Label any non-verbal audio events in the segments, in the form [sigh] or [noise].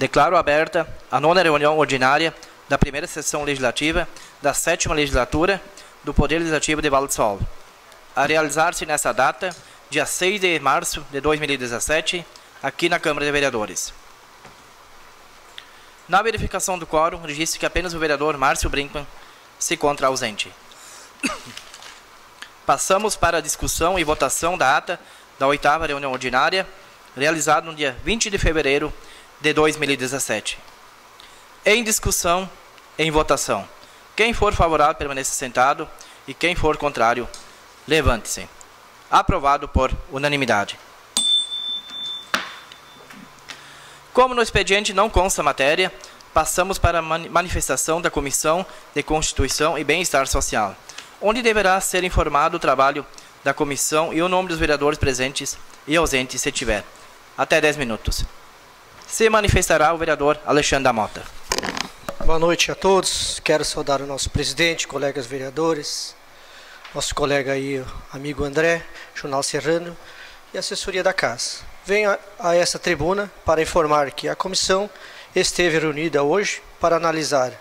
Declaro aberta a nona reunião ordinária da primeira sessão legislativa da sétima legislatura do Poder Legislativo de Vale do Sol, a realizar-se nessa data, dia 6 de março de 2017, aqui na Câmara de Vereadores. Na verificação do quórum, registre que apenas o vereador Márcio Brinkman se encontra ausente. Passamos para a discussão e votação da ata da oitava reunião ordinária, realizada no dia 20 de fevereiro de 2017. Em discussão, em votação. Quem for favorável, permaneça sentado. E quem for contrário, levante-se. Aprovado por unanimidade. Como no expediente não consta matéria, passamos para a manifestação da Comissão de Constituição e Bem-Estar Social, onde deverá ser informado o trabalho da comissão e o nome dos vereadores presentes e ausentes, se tiver. Até 10 minutos. Se manifestará o vereador Alexandre da Mota. Boa noite a todos. Quero saudar o nosso presidente, colegas vereadores, nosso colega aí, amigo André, Jornal Serrano e assessoria da casa. Venho a, essa tribuna para informar que a comissão esteve reunida hoje para analisar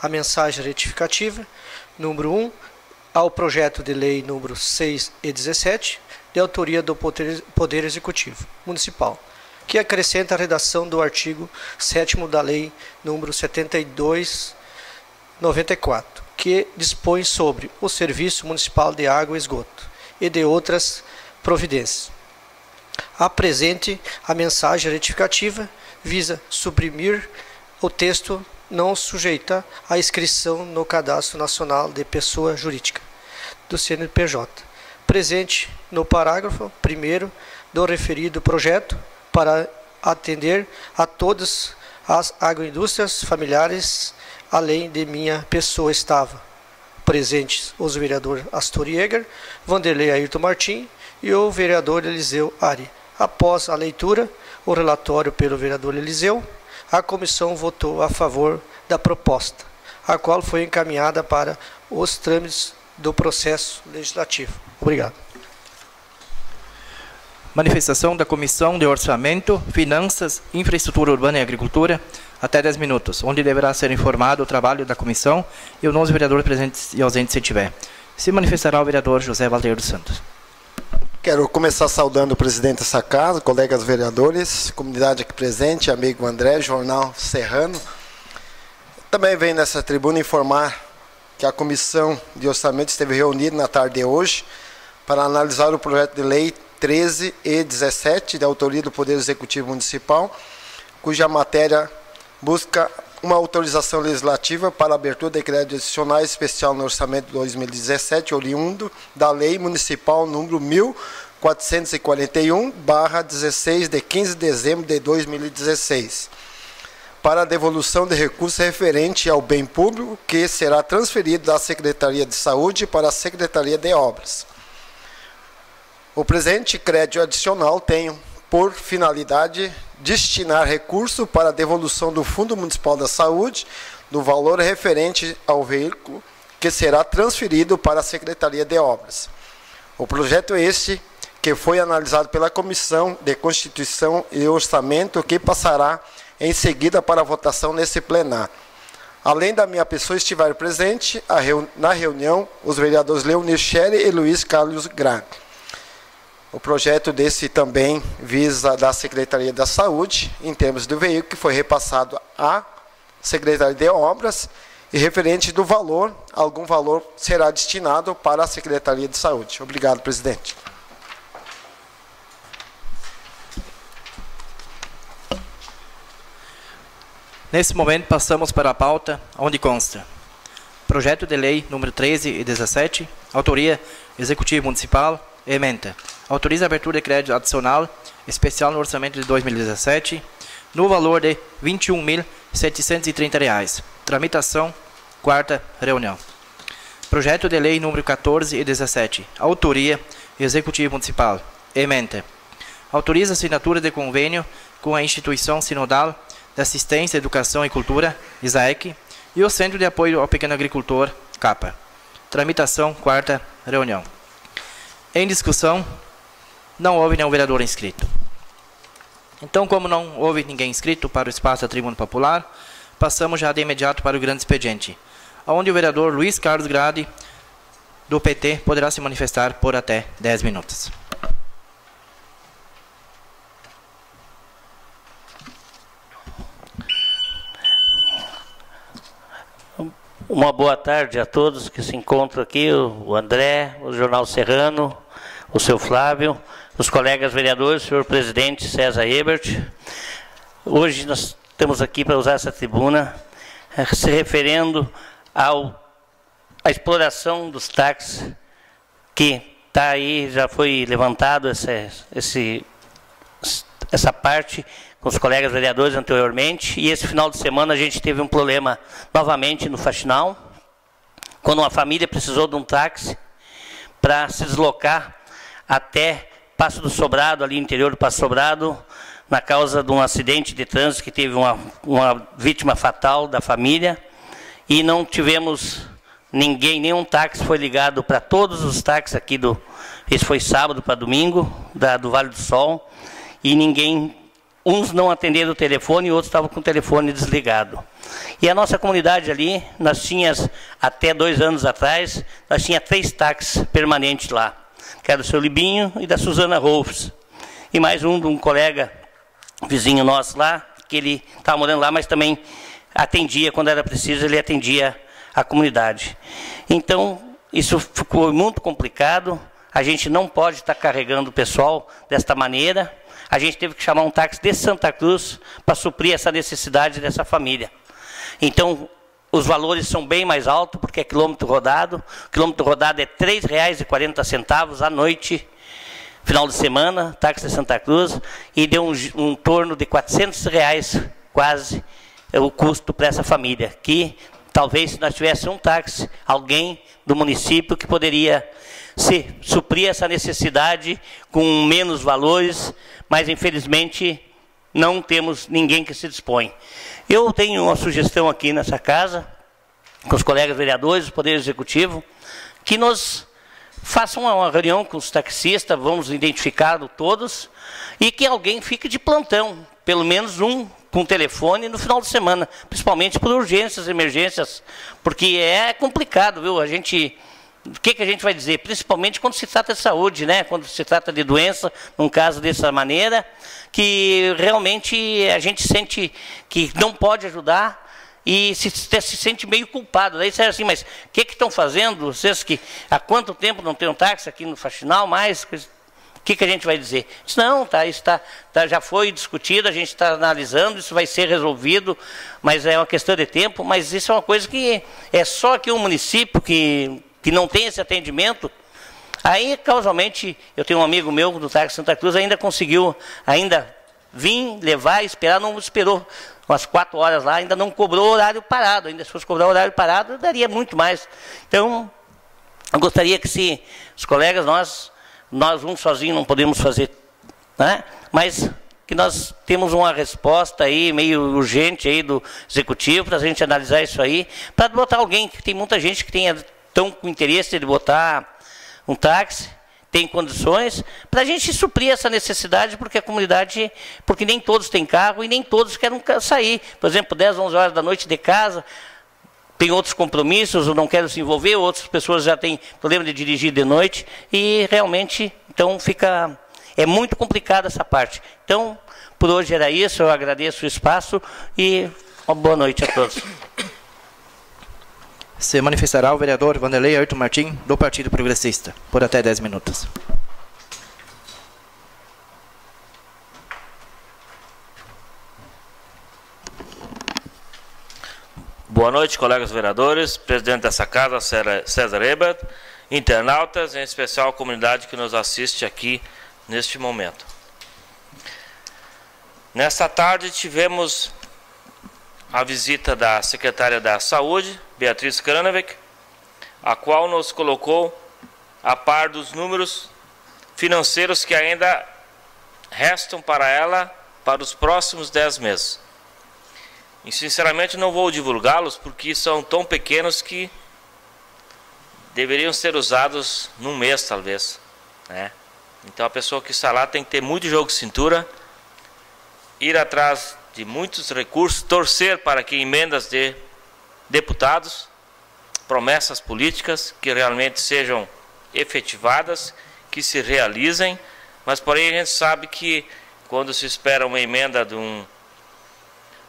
a mensagem retificativa número 1 ao projeto de lei número 6 e 17, de autoria do Poder, Poder Executivo Municipal que acrescenta a redação do artigo 7 da Lei número 7294, que dispõe sobre o Serviço Municipal de Água e Esgoto e de outras providências. Apresente a mensagem retificativa visa suprimir o texto não sujeita à inscrição no Cadastro Nacional de Pessoa Jurídica do CNPJ, presente no parágrafo 1 do referido projeto para atender a todas as agroindústrias familiares, além de minha pessoa estava presentes os vereadores Astor Jäger, Vanderlei Ayrton Martim e o vereador Eliseu Ari. Após a leitura, o relatório pelo vereador Eliseu, a comissão votou a favor da proposta, a qual foi encaminhada para os trâmites do processo legislativo. Obrigado. Manifestação da Comissão de Orçamento, Finanças, Infraestrutura Urbana e Agricultura, até 10 minutos, onde deverá ser informado o trabalho da comissão e o nome dos vereadores presentes e ausentes se tiver. Se manifestará o vereador José Valdeiro dos Santos. Quero começar saudando o presidente dessa casa, colegas vereadores, comunidade aqui presente, amigo André, Jornal Serrano. Também venho nessa tribuna informar que a Comissão de Orçamento esteve reunida na tarde de hoje para analisar o projeto de lei 13 e 17, da autoria do Poder Executivo Municipal, cuja matéria busca uma autorização legislativa para a abertura de crédito adicional especial no orçamento de 2017, oriundo da Lei Municipal número 1441/16 de 15 de dezembro de 2016, para a devolução de recursos referente ao bem público que será transferido da Secretaria de Saúde para a Secretaria de Obras. O presente crédito adicional tem por finalidade destinar recurso para a devolução do Fundo Municipal da Saúde do valor referente ao veículo que será transferido para a Secretaria de Obras. O projeto este que foi analisado pela Comissão de Constituição e Orçamento que passará em seguida para votação nesse plenário. Além da minha pessoa estiver presente na reunião os vereadores Leonir Scherer e Luiz Carlos Grande. O projeto desse também visa da Secretaria da Saúde, em termos do veículo, que foi repassado à Secretaria de Obras, e referente do valor, algum valor será destinado para a Secretaria de Saúde. Obrigado, presidente. Nesse momento, passamos para a pauta, onde consta projeto de lei número 13 e 17, autoria Executivo Municipal, ementa autoriza a abertura de crédito adicional especial no orçamento de 2017 no valor de R$ 21.730. Tramitação, quarta reunião. Projeto de lei número 14 e 17. Autoria, Executivo Municipal. Ementa. Autoriza a assinatura de convênio com a Instituição Sinodal de Assistência, Educação e Cultura, ISAEC, e o Centro de Apoio ao Pequeno Agricultor, CAPA. Tramitação, quarta reunião. Em discussão, não houve nenhum vereador inscrito. Então, como não houve ninguém inscrito para o espaço da tribuna popular, passamos já de imediato para o grande expediente, onde o vereador Luiz Carlos Grade, do PT, poderá se manifestar por até 10 minutos. Uma boa tarde a todos que se encontram aqui, o André, o Jornal Serrano, o seu Flávio, os colegas vereadores, o senhor presidente César Ebert. Hoje nós estamos aqui para usar essa tribuna eh, se referendo ao a exploração dos táxis que está aí, já foi levantado essa, esse, essa parte com os colegas vereadores anteriormente, e esse final de semana a gente teve um problema novamente no Faxinal, quando uma família precisou de um táxi para se deslocar até Passo do Sobrado, ali interior do Passo Sobrado, na causa de um acidente de trânsito que teve uma, uma vítima fatal da família, e não tivemos ninguém, nenhum táxi foi ligado para todos os táxis aqui do. Esse foi sábado para domingo, da, do Vale do Sol, e ninguém uns não atenderam o telefone e outros estavam com o telefone desligado. E a nossa comunidade ali, nós tínhamos, até dois anos atrás, nós tínhamos três táxis permanentes lá, que era do seu Libinho e da Suzana Rolfs. E mais um de um colega vizinho nosso lá, que ele estava morando lá, mas também atendia, quando era preciso, ele atendia a comunidade. Então, isso ficou muito complicado, a gente não pode estar carregando o pessoal desta maneira, a gente teve que chamar um táxi de Santa Cruz para suprir essa necessidade dessa família. Então, os valores são bem mais altos, porque é quilômetro rodado. O quilômetro rodado é R$ 3,40 à noite, final de semana, táxi de Santa Cruz, e deu um, um torno de 400 reais, quase, é o custo para essa família, que talvez se nós tivéssemos um táxi, alguém do município que poderia se suprir essa necessidade com menos valores, mas infelizmente não temos ninguém que se dispõe. Eu tenho uma sugestão aqui nessa casa, com os colegas vereadores, o Poder Executivo, que nos façam uma reunião com os taxistas, vamos identificar todos, e que alguém fique de plantão, pelo menos um com telefone no final de semana, principalmente por urgências, emergências, porque é complicado, viu? A gente o que, que a gente vai dizer? Principalmente quando se trata de saúde, né? quando se trata de doença, num caso dessa maneira, que realmente a gente sente que não pode ajudar e se, se sente meio culpado. Daí você assim, mas o que, que estão fazendo? Vocês que há quanto tempo não tem um táxi aqui no Faxinal mais? O que, que a gente vai dizer? Diz, não, tá, isso tá, tá, já foi discutido, a gente está analisando, isso vai ser resolvido, mas é uma questão de tempo, mas isso é uma coisa que é só aqui um município que que não tem esse atendimento, aí causalmente eu tenho um amigo meu do táxi Santa Cruz ainda conseguiu ainda vir levar, esperar, não esperou umas quatro horas lá, ainda não cobrou horário parado, ainda se fosse cobrar horário parado daria muito mais. Então eu gostaria que se os colegas nós nós um sozinho não podemos fazer, né? Mas que nós temos uma resposta aí meio urgente aí do executivo para a gente analisar isso aí, para botar alguém que tem muita gente que tenha estão com interesse de botar um táxi, tem condições, para a gente suprir essa necessidade, porque a comunidade, porque nem todos têm carro e nem todos querem sair. Por exemplo, 10, 11 horas da noite de casa, tem outros compromissos, ou não querem se envolver, outras pessoas já têm problema de dirigir de noite, e realmente, então fica, é muito complicada essa parte. Então, por hoje era isso, eu agradeço o espaço e uma boa noite a todos se manifestará o vereador Vanderlei Ayrton Martim, do Partido Progressista, por até 10 minutos. Boa noite, colegas vereadores, presidente dessa casa, César Ebert, internautas, em especial a comunidade que nos assiste aqui neste momento. Nesta tarde tivemos a visita da secretária da Saúde, Beatriz Kranevec, a qual nos colocou a par dos números financeiros que ainda restam para ela para os próximos 10 meses. E sinceramente não vou divulgá-los porque são tão pequenos que deveriam ser usados num mês talvez. Né? Então a pessoa que está lá tem que ter muito jogo de cintura ir atrás de muitos recursos, torcer para que emendas de deputados, promessas políticas que realmente sejam efetivadas, que se realizem, mas porém a gente sabe que quando se espera uma emenda de um,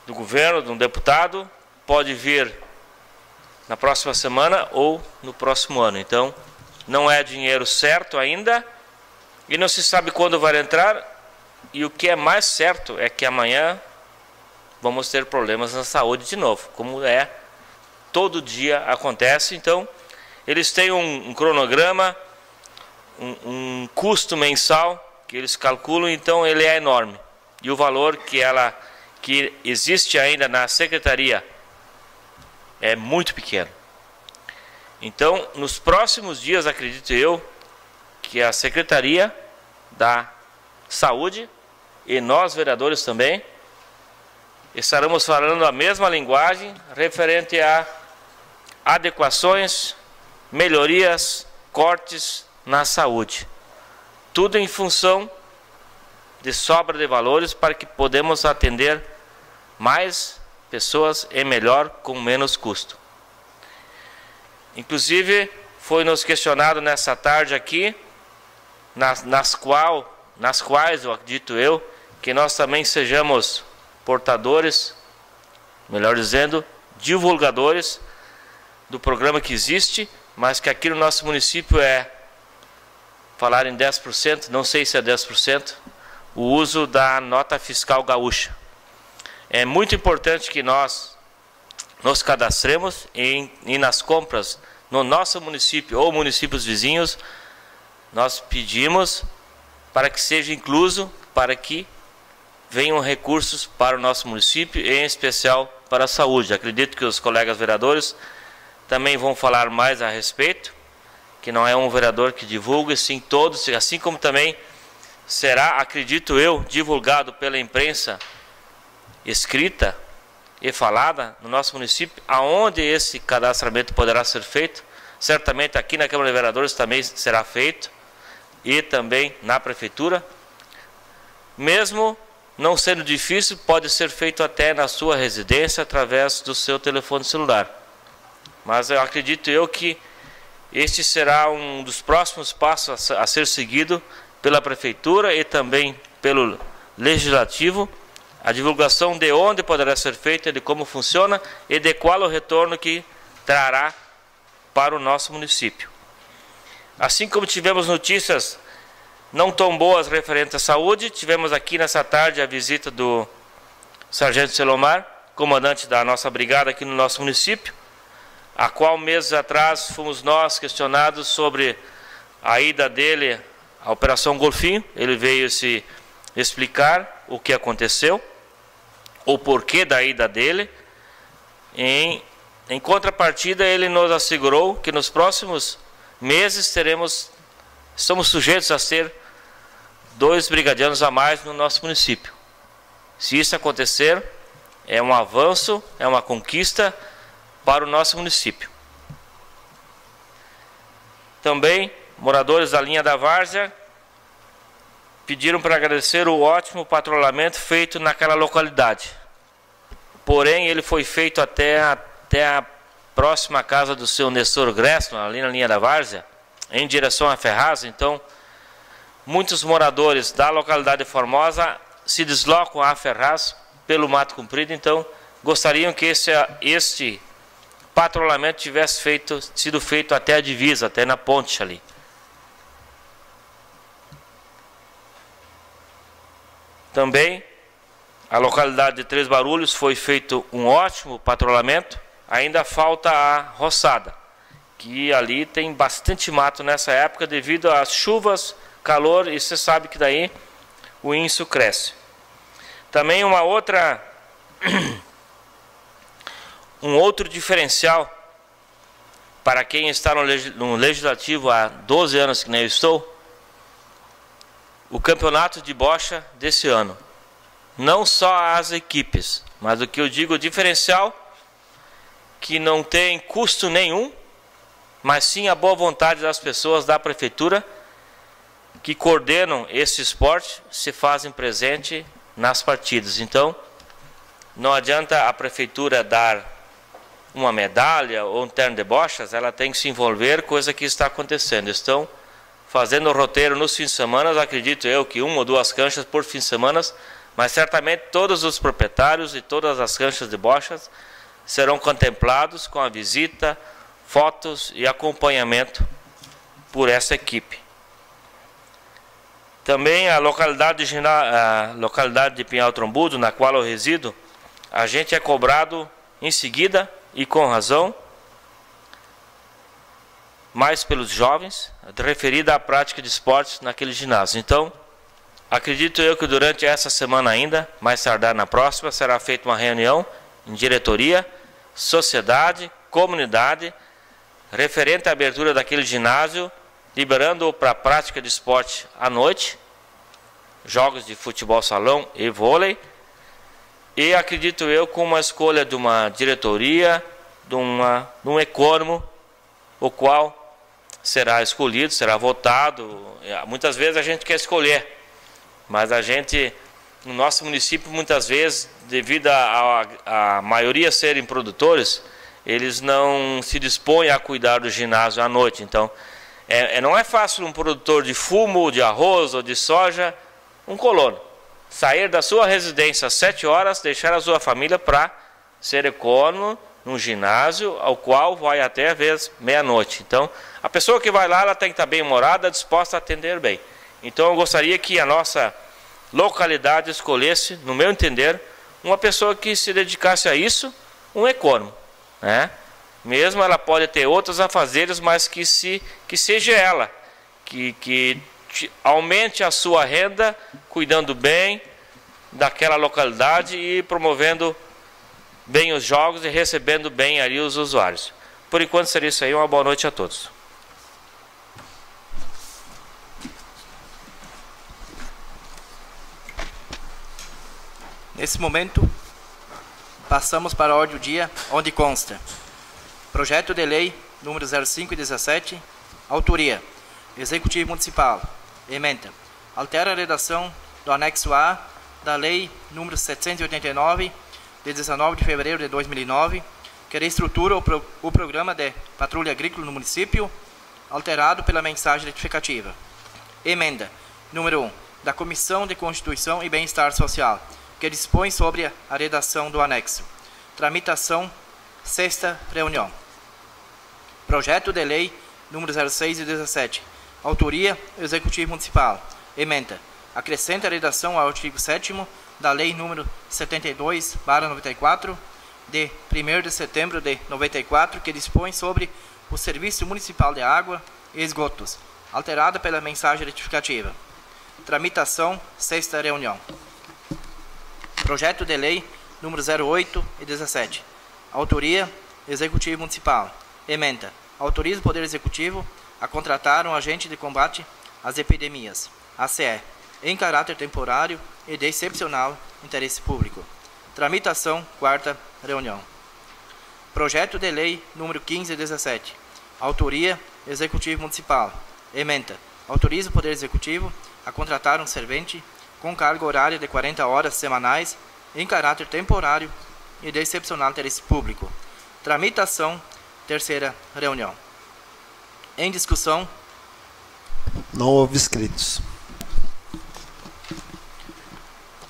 do governo, de um deputado, pode vir na próxima semana ou no próximo ano. Então, não é dinheiro certo ainda e não se sabe quando vai entrar. E o que é mais certo é que amanhã vamos ter problemas na saúde de novo, como é todo dia acontece. Então, eles têm um, um cronograma, um, um custo mensal que eles calculam, então ele é enorme. E o valor que ela que existe ainda na secretaria é muito pequeno. Então, nos próximos dias, acredito eu, que a Secretaria da Saúde e nós, vereadores também, estaremos falando a mesma linguagem referente a adequações, melhorias, cortes na saúde. Tudo em função de sobra de valores para que podemos atender mais pessoas e melhor com menos custo. Inclusive, foi nos questionado nessa tarde aqui, nas, nas, qual, nas quais, eu acredito eu, que nós também sejamos portadores, melhor dizendo, divulgadores do programa que existe, mas que aqui no nosso município é falar em 10%, não sei se é 10%, o uso da nota fiscal gaúcha. É muito importante que nós nos cadastremos e, e nas compras no nosso município ou municípios vizinhos, nós pedimos para que seja incluso, para que venham recursos para o nosso município, em especial para a saúde. Acredito que os colegas vereadores também vão falar mais a respeito, que não é um vereador que divulga, sim todos, assim como também será, acredito eu, divulgado pela imprensa escrita e falada no nosso município, aonde esse cadastramento poderá ser feito. Certamente aqui na Câmara de Vereadores também será feito e também na prefeitura. Mesmo não sendo difícil, pode ser feito até na sua residência através do seu telefone celular. Mas eu acredito eu que este será um dos próximos passos a ser seguido pela prefeitura e também pelo legislativo a divulgação de onde poderá ser feita, de como funciona e de qual o retorno que trará para o nosso município. Assim como tivemos notícias não tão boas referentes à saúde, tivemos aqui nessa tarde a visita do Sargento Selomar, comandante da nossa brigada aqui no nosso município, a qual meses atrás fomos nós questionados sobre a ida dele à Operação Golfinho. Ele veio se explicar o que aconteceu o porquê da ida dele. Em, em contrapartida, ele nos assegurou que nos próximos meses teremos, estamos sujeitos a ser dois brigadianos a mais no nosso município. Se isso acontecer, é um avanço, é uma conquista para o nosso município. Também, moradores da linha da Várzea pediram para agradecer o ótimo patrulhamento feito naquela localidade. Porém, ele foi feito até, até a próxima casa do seu Nestor Gressman, ali na linha da Várzea, em direção a Ferraz. Então, muitos moradores da localidade de Formosa se deslocam a Ferraz pelo Mato Comprido. Então, gostariam que esse, este patrulhamento tivesse feito, sido feito até a divisa, até na ponte ali. Também, a localidade de Três Barulhos foi feito um ótimo patrulhamento. Ainda falta a roçada, que ali tem bastante mato nessa época devido às chuvas, calor, e você sabe que daí o índice cresce. Também uma outra [clears throat] um outro diferencial para quem está no legislativo há 12 anos que nem eu estou, o campeonato de bocha desse ano. Não só as equipes, mas o que eu digo diferencial, que não tem custo nenhum, mas sim a boa vontade das pessoas da prefeitura que coordenam esse esporte, se fazem presente nas partidas. Então, não adianta a prefeitura dar uma medalha ou um terno de bochas, ela tem que se envolver, coisa que está acontecendo. Estão fazendo o roteiro nos fins de semana, acredito eu que uma ou duas canchas por fim de semana, mas certamente todos os proprietários e todas as canchas de bochas serão contemplados com a visita, fotos e acompanhamento por essa equipe. Também a localidade de, a localidade de Pinhal Trombudo, na qual eu resido, a gente é cobrado em seguida e com razão, mais pelos jovens, referida à prática de esportes naquele ginásio. Então, acredito eu que durante essa semana ainda, mais tardar na próxima, será feita uma reunião em diretoria, sociedade, comunidade, referente à abertura daquele ginásio, liberando-o para a prática de esporte à noite, jogos de futebol salão e vôlei, e acredito eu com uma escolha de uma diretoria, de, uma, de um econômico, o qual será escolhido, será votado. Muitas vezes a gente quer escolher, mas a gente, no nosso município, muitas vezes, devido à maioria serem produtores, eles não se dispõem a cuidar do ginásio à noite. Então, é, é não é fácil um produtor de fumo, de arroz ou de soja, um colono sair da sua residência às 7 horas, deixar a sua família para ser econômico num ginásio, ao qual vai até às meia-noite. Então, a pessoa que vai lá, ela tem que estar bem morada, disposta a atender bem. Então, eu gostaria que a nossa localidade escolhesse, no meu entender, uma pessoa que se dedicasse a isso, um econômico, né? Mesmo ela pode ter outros afazeres, mas que se que seja ela que, que aumente a sua renda, cuidando bem daquela localidade e promovendo bem os jogos e recebendo bem ali os usuários. Por enquanto seria isso aí. Uma boa noite a todos. Nesse momento, passamos para a ordem do dia, onde consta Projeto de Lei número 05 e 17, autoria Executivo Municipal, Emenda. Altera a redação do anexo A da Lei nº 789, de 19 de fevereiro de 2009, que reestrutura o, pro, o programa de patrulha agrícola no município, alterado pela mensagem retificativa. Emenda número 1 da Comissão de Constituição e Bem-Estar Social, que dispõe sobre a redação do anexo. Tramitação, sexta reunião. Projeto de Lei número 06 e 17, Autoria, Executivo Municipal. Emenda. Acrescenta a redação ao artigo 7 da Lei nº 72, 94, de 1 de setembro de 94, que dispõe sobre o Serviço Municipal de Água e Esgotos, alterada pela mensagem retificativa. Tramitação, sexta reunião. Projeto de Lei número 08 e 17. Autoria, Executivo Municipal. Emenda. Autoriza o Poder Executivo a contratar um agente de combate às epidemias, ACE, em caráter temporário e de excepcional interesse público. Tramitação, quarta reunião. Projeto de Lei número 1517. Autoria, Executivo Municipal. Ementa. Autoriza o Poder Executivo a contratar um servente com carga horária de 40 horas semanais em caráter temporário e de excepcional interesse público. Tramitação, terceira reunião. Em discussão. Não houve inscritos.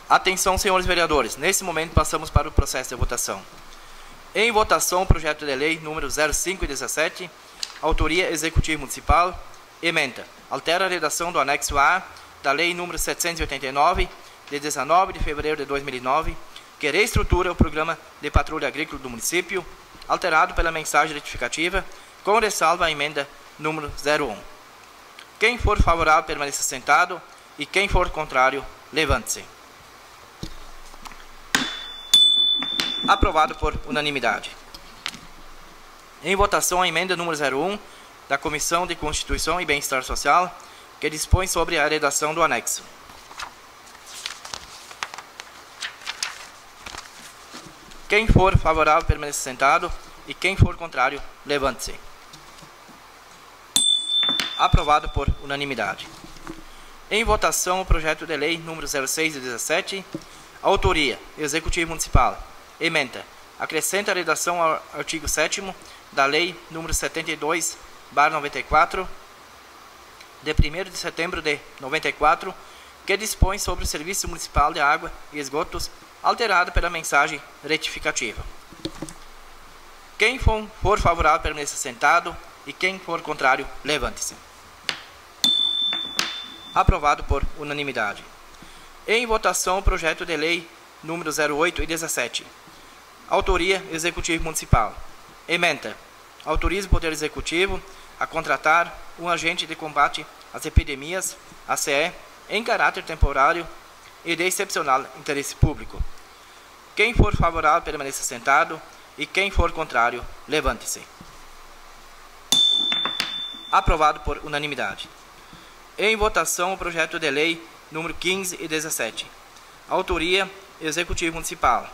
Atenção, senhores vereadores. Nesse momento passamos para o processo de votação. Em votação, o projeto de lei número 05 e 17, autoria Executivo Municipal, emenda. Altera a redação do anexo A da lei número 789, de 19 de fevereiro de 2009, que reestrutura o programa de patrulha agrícola do município, alterado pela mensagem retificativa, com ressalva à emenda número 01. Quem for favorável, permaneça sentado. E quem for contrário, levante-se. Aprovado por unanimidade. Em votação, a emenda número 01 da Comissão de Constituição e Bem-Estar Social, que dispõe sobre a redação do anexo. Quem for favorável, permaneça sentado. E quem for contrário, levante-se. Aprovado por unanimidade. Em votação, o projeto de lei número 06 de 17, Autoria: Executivo Municipal. Ementa: acrescenta a redação ao artigo 7 da Lei nº 72, 94, de 1 de setembro de 94, que dispõe sobre o Serviço Municipal de Água e Esgotos, alterado pela mensagem retificativa. Quem for favorável permaneça sentado e quem for contrário, levante-se. Aprovado por unanimidade. Em votação o projeto de lei número 08 e 17. Autoria Executivo Municipal. Ementa. Autoriza o Poder Executivo a contratar um agente de combate às epidemias, ACE, em caráter temporário e de excepcional interesse público. Quem for favorável permaneça sentado e quem for contrário, levante-se. Aprovado por unanimidade. Em votação o projeto de lei número 15 e 17. Autoria Executivo Municipal.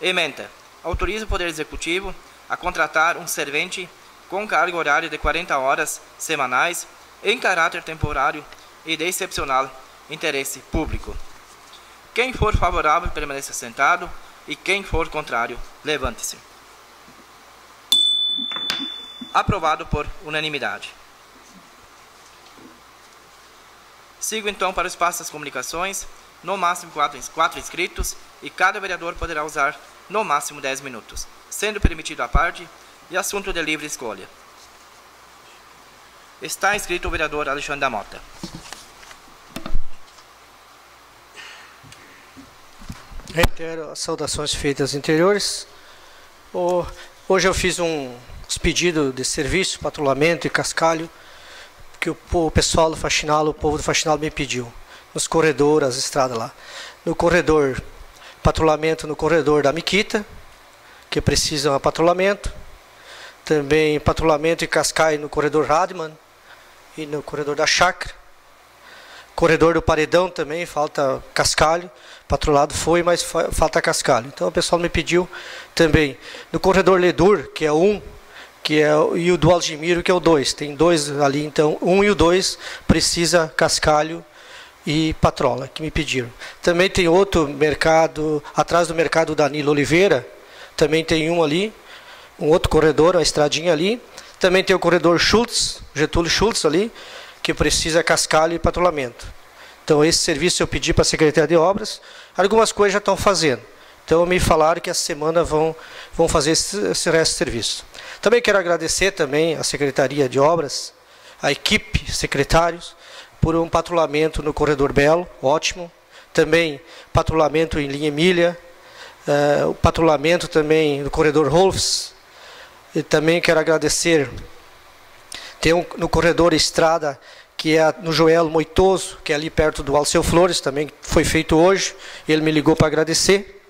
Ementa. Autoriza o Poder Executivo a contratar um servente com carga horária de 40 horas semanais em caráter temporário e de excepcional interesse público. Quem for favorável, permaneça sentado e quem for contrário, levante-se. Aprovado por unanimidade. Sigo então para o espaço das comunicações, no máximo quatro, quatro inscritos, e cada vereador poderá usar no máximo 10 minutos, sendo permitido a parte e assunto de livre escolha. Está inscrito o vereador Alexandre da Mota. Reitero as saudações feitas anteriores. Hoje eu fiz um pedido de serviço, patrulhamento e cascalho que o pessoal do Faxinal, o povo do Faxinal me pediu. Nos corredores, as estradas lá. No corredor, patrulhamento no corredor da Miquita, que precisa de patrulhamento. Também patrulhamento e cascalho no corredor Radman e no corredor da Chácara. Corredor do Paredão também, falta cascalho. Patrulhado foi, mas falta cascalho. Então o pessoal me pediu também. No corredor Ledur, que é um, que é e o do Algimiro, que é o dois. Tem dois ali, então um e o dois precisa cascalho e patrola, que me pediram. Também tem outro mercado, atrás do mercado Danilo Oliveira, também tem um ali, um outro corredor, uma estradinha ali. Também tem o corredor Schultz, Getúlio Schultz ali, que precisa cascalho e patrulhamento. Então, esse serviço eu pedi para a Secretaria de Obras. Algumas coisas já estão fazendo. Então, me falaram que essa semana vão, vão fazer esse, esse resto de serviço. Também quero agradecer também à Secretaria de Obras, à equipe, secretários, por um patrulhamento no Corredor Belo, ótimo. Também patrulhamento em linha Emília, uh, o patrulhamento também no Corredor Rolfs. E também quero agradecer tem um, no corredor Estrada, que é no Joel Moitoso, que é ali perto do Alceu Flores, também foi feito hoje. Ele me ligou para agradecer.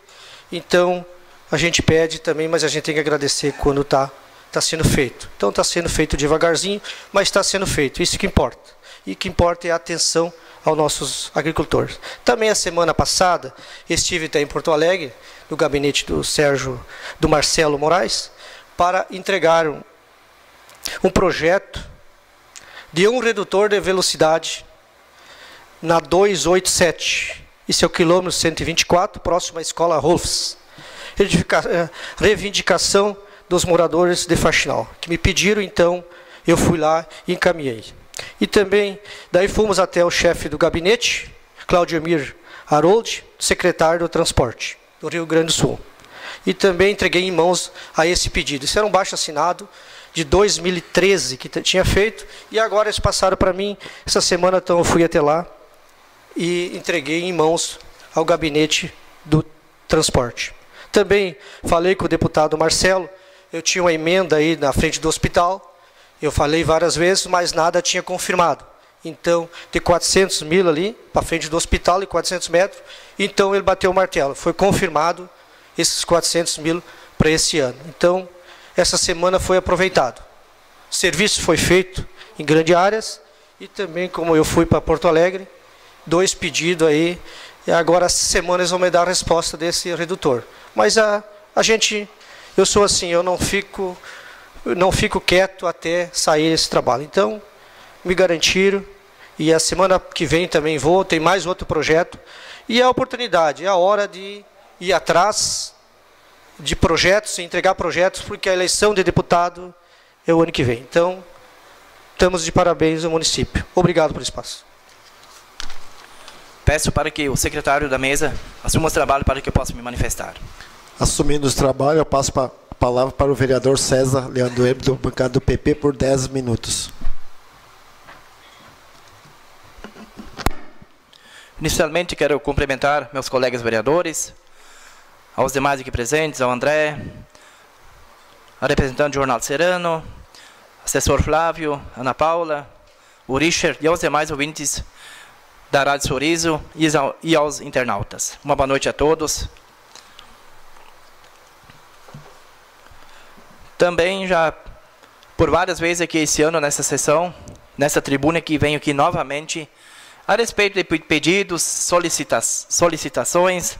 Então, a gente pede também, mas a gente tem que agradecer quando está tá sendo feito. Então, está sendo feito devagarzinho, mas está sendo feito. Isso que importa. E que importa é a atenção aos nossos agricultores. Também a semana passada, estive até em Porto Alegre, no gabinete do Sérgio, do Marcelo Moraes, para entregar um, projeto de um redutor de velocidade na 287. Isso é o quilômetro 124, próximo à escola Rolfs. Eh, reivindicação dos moradores de Faxinal, que me pediram, então, eu fui lá e encaminhei. E também, daí fomos até o chefe do gabinete, Claudio Emir Harold, secretário do Transporte do Rio Grande do Sul. E também entreguei em mãos a esse pedido. Isso era um baixo assinado de 2013 que tinha feito, e agora eles passaram para mim, essa semana então eu fui até lá e entreguei em mãos ao gabinete do transporte. Também falei com o deputado Marcelo, eu tinha uma emenda aí na frente do hospital, eu falei várias vezes, mas nada tinha confirmado. Então, de 400 mil ali, para frente do hospital, e 400 metros, então ele bateu o martelo. Foi confirmado esses 400 mil para esse ano. Então, essa semana foi aproveitado. Serviço foi feito em grandes áreas e também, como eu fui para Porto Alegre, dois pedidos aí. E agora, essa semana, eles vão me dar a resposta desse redutor. Mas a, a gente, eu sou assim, eu não fico, não fico quieto até sair esse trabalho. Então, me garantiram. E a semana que vem também vou, tem mais outro projeto. E é a oportunidade, é a hora de ir atrás de projetos, entregar projetos, porque a eleição de deputado é o ano que vem. Então, estamos de parabéns ao município. Obrigado pelo espaço. Peço para que o secretário da mesa assuma o trabalho para que eu possa me manifestar. Assumindo os trabalhos, eu passo a palavra para o vereador César Leandro do bancada do PP, por 10 minutos. Inicialmente, quero cumprimentar meus colegas vereadores, aos demais aqui presentes, ao André, a representante do Jornal Serano, assessor Flávio, Ana Paula, o Richard e aos demais ouvintes da Rádio Sorriso e aos internautas. Uma boa noite a todos. Também já por várias vezes aqui esse ano nessa sessão, nessa tribuna que venho aqui novamente, a respeito de pedidos, solicita solicitações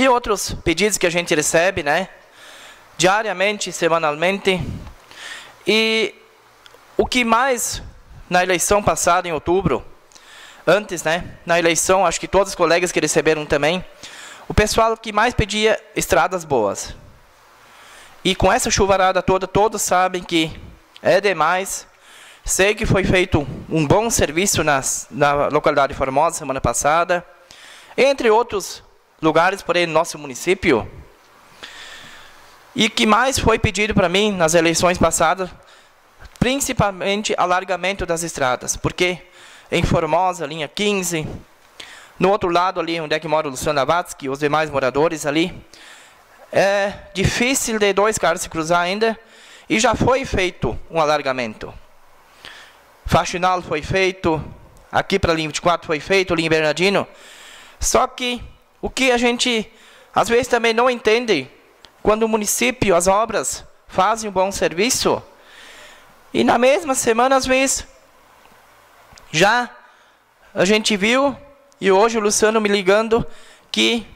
e outros pedidos que a gente recebe, né? Diariamente, semanalmente. E o que mais na eleição passada, em outubro, antes, né? Na eleição, acho que todos os colegas que receberam também, o pessoal que mais pedia estradas boas. E com essa chuvarada toda, todos sabem que é demais Sei que foi feito um bom serviço nas, na localidade de Formosa semana passada, entre outros lugares, porém, no nosso município. E que mais foi pedido para mim nas eleições passadas, principalmente alargamento das estradas, porque em Formosa, linha 15, no outro lado ali, onde é que mora o Luciano Avatsky, os demais moradores ali, é difícil de dois carros se cruzar ainda, e já foi feito um alargamento. Faxinal foi feito, aqui para a linha 24 foi feito, linha Bernardino. Só que o que a gente às vezes também não entende, quando o município, as obras fazem um bom serviço, e na mesma semana, às vezes, já a gente viu, e hoje o Luciano me ligando, que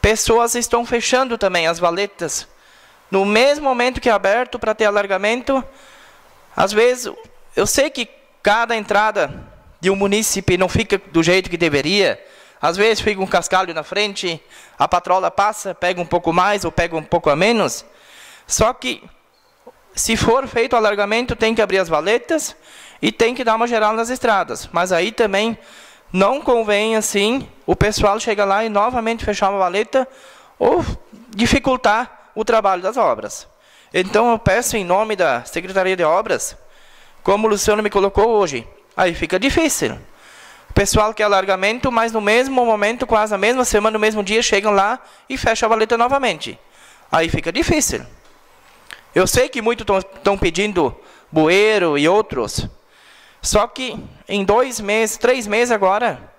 pessoas estão fechando também as valetas. No mesmo momento que é aberto para ter alargamento, às vezes eu sei que cada entrada de um município não fica do jeito que deveria. Às vezes fica um cascalho na frente, a patrola passa, pega um pouco mais ou pega um pouco a menos. Só que, se for feito o alargamento, tem que abrir as valetas e tem que dar uma geral nas estradas. Mas aí também não convém, assim, o pessoal chegar lá e novamente fechar uma valeta ou dificultar o trabalho das obras. Então, eu peço em nome da Secretaria de Obras como o Luciano me colocou hoje. Aí fica difícil. Pessoal quer alargamento, mas no mesmo momento, quase na mesma semana, no mesmo dia, chegam lá e fecham a valeta novamente. Aí fica difícil. Eu sei que muitos estão pedindo bueiro e outros. Só que em dois meses, três meses agora,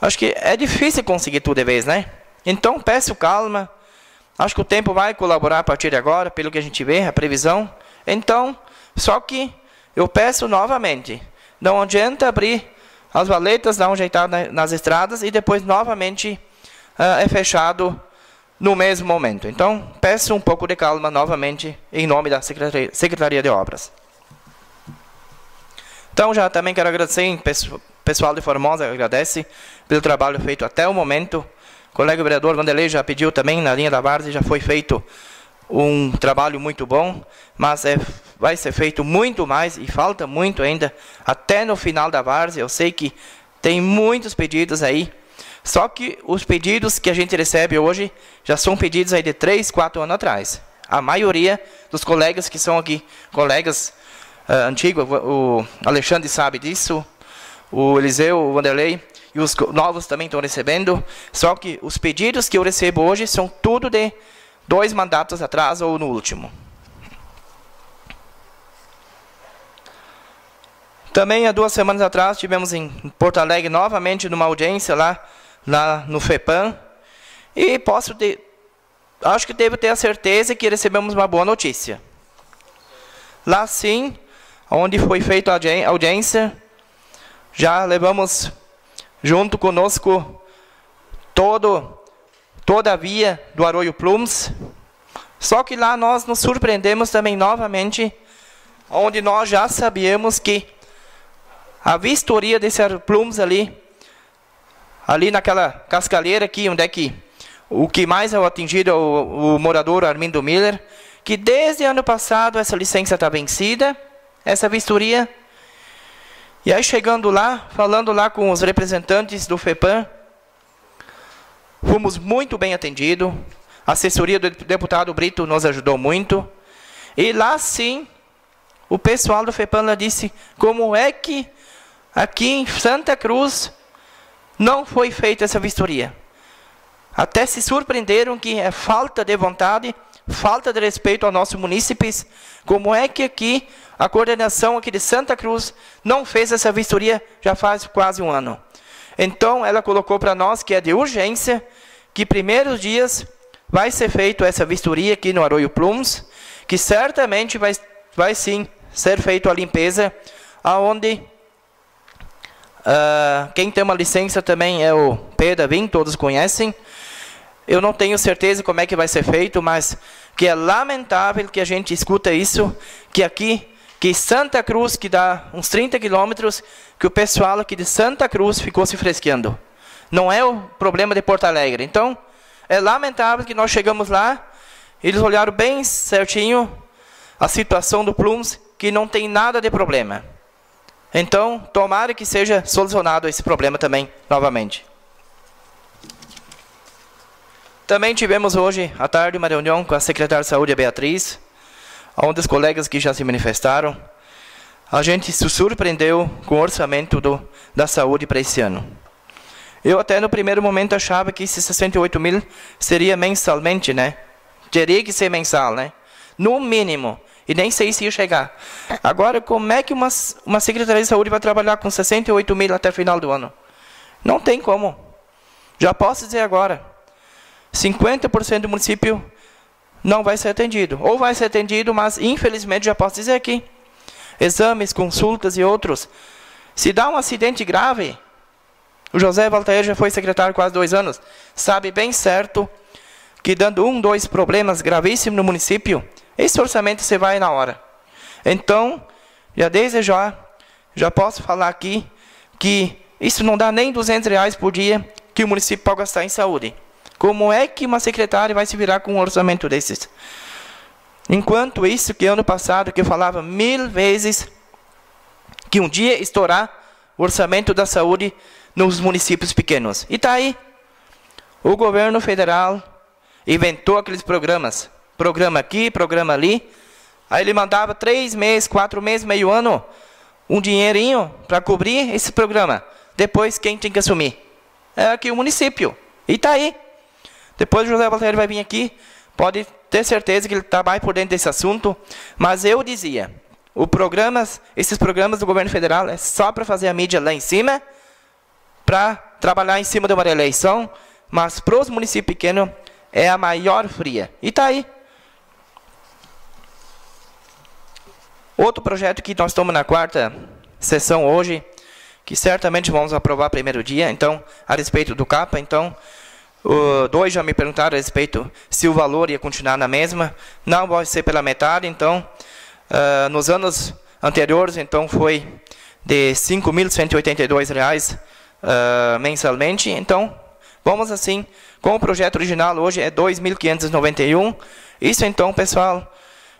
acho que é difícil conseguir tudo de vez, né? Então peço calma. Acho que o tempo vai colaborar a partir de agora, pelo que a gente vê, a previsão. Então, só que eu peço novamente, não adianta abrir as valetas, dar um jeitado nas estradas e depois novamente uh, é fechado no mesmo momento. Então, peço um pouco de calma novamente em nome da Secretaria, de Obras. Então, já também quero agradecer, o pessoal de Formosa agradece pelo trabalho feito até o momento. O colega vereador Vanderlei já pediu também na linha da Várzea, já foi feito um trabalho muito bom, mas é, vai ser feito muito mais e falta muito ainda até no final da várzea. Eu sei que tem muitos pedidos aí, só que os pedidos que a gente recebe hoje já são pedidos aí de 3, 4 anos atrás. A maioria dos colegas que são aqui, colegas uh, antigos, o Alexandre sabe disso, o Eliseu, o Vanderlei, e os novos também estão recebendo. Só que os pedidos que eu recebo hoje são tudo de dois mandatos atrás ou no último. Também há duas semanas atrás tivemos em Porto Alegre novamente numa audiência lá, lá no FEPAM e posso acho que devo ter a certeza que recebemos uma boa notícia. Lá sim, onde foi feita a audiência, já levamos junto conosco todo toda a via do Arroio Plums. Só que lá nós nos surpreendemos também novamente, onde nós já sabíamos que a vistoria desse Arroio Plums ali ali naquela cascalheira aqui, onde é que o que mais é atingido é o, o morador Armindo Miller, que desde ano passado essa licença está vencida, essa vistoria. E aí chegando lá, falando lá com os representantes do FEPAM, fomos muito bem atendidos. A assessoria do deputado Brito nos ajudou muito. E lá sim, o pessoal do FEPAM disse como é que aqui em Santa Cruz não foi feita essa vistoria. Até se surpreenderam que é falta de vontade, falta de respeito aos nossos munícipes. Como é que aqui a coordenação aqui de Santa Cruz não fez essa vistoria já faz quase um ano? Então ela colocou para nós que é de urgência que primeiros dias vai ser feita essa vistoria aqui no Arroio Plums, que certamente vai, vai sim ser feita a limpeza, aonde uh, quem tem uma licença também é o Pedro Vim, todos conhecem. Eu não tenho certeza como é que vai ser feito, mas que é lamentável que a gente escuta isso, que aqui, que Santa Cruz, que dá uns 30 quilômetros, que o pessoal aqui de Santa Cruz ficou se fresqueando. Não é o problema de Porto Alegre. Então, é lamentável que nós chegamos lá, eles olharam bem certinho a situação do Plums, que não tem nada de problema. Então, tomara que seja solucionado esse problema também, novamente. Também tivemos hoje, à tarde, uma reunião com a secretária de Saúde, a Beatriz, onde os colegas que já se manifestaram, a gente se surpreendeu com o orçamento do, da saúde para esse ano. Eu até no primeiro momento achava que esses 68 mil seria mensalmente, né? Teria que ser mensal, né? No mínimo. E nem sei se ia chegar. Agora, como é que uma, uma Secretaria de Saúde vai trabalhar com 68 mil até o final do ano? Não tem como. Já posso dizer agora. 50% do município não vai ser atendido. Ou vai ser atendido, mas infelizmente já posso dizer aqui. Exames, consultas e outros. Se dá um acidente grave, o José Valtair já foi secretário quase dois anos, sabe bem certo que dando um, dois problemas gravíssimos no município, esse orçamento você vai na hora. Então, já desde já, já posso falar aqui que isso não dá nem 200 reais por dia que o município pode gastar em saúde. Como é que uma secretária vai se virar com um orçamento desses? Enquanto isso que ano passado, que eu falava mil vezes, que um dia estourar o orçamento da saúde nos municípios pequenos. E está aí. O governo federal inventou aqueles programas. Programa aqui, programa ali. Aí ele mandava três meses, quatro meses, meio ano, um dinheirinho para cobrir esse programa. Depois, quem tem que assumir? É aqui o município. E está aí. Depois José Valtério vai vir aqui. Pode ter certeza que ele está mais por dentro desse assunto. Mas eu dizia, o programas, esses programas do governo federal é só para fazer a mídia lá em cima para trabalhar em cima de uma eleição, mas para os municípios pequenos é a maior fria. E está aí. Outro projeto que nós estamos na quarta sessão hoje, que certamente vamos aprovar primeiro dia, então, a respeito do CAPA, então, uh, dois já me perguntaram a respeito se o valor ia continuar na mesma, não vai ser pela metade, então, uh, nos anos anteriores, então, foi de R$ 5.182 uh, mensalmente. Então, vamos assim, com o projeto original hoje é 2.591. Isso então, pessoal,